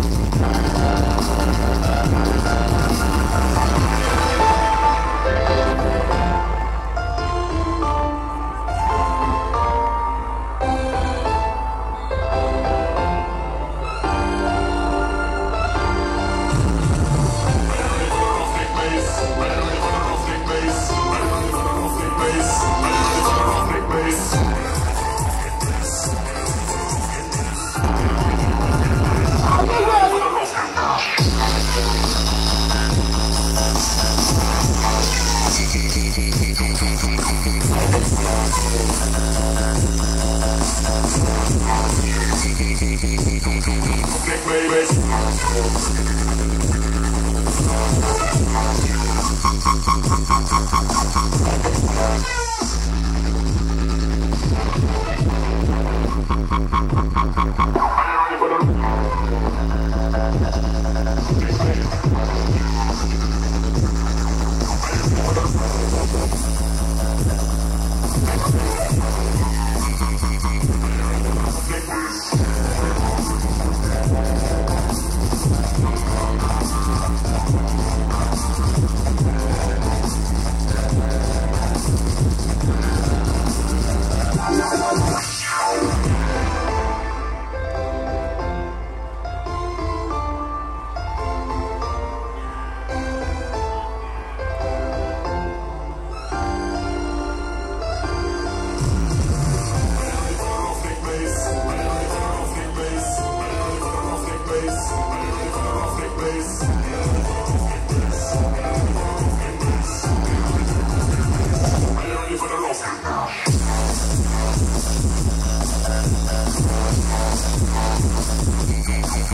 Thank you. baby.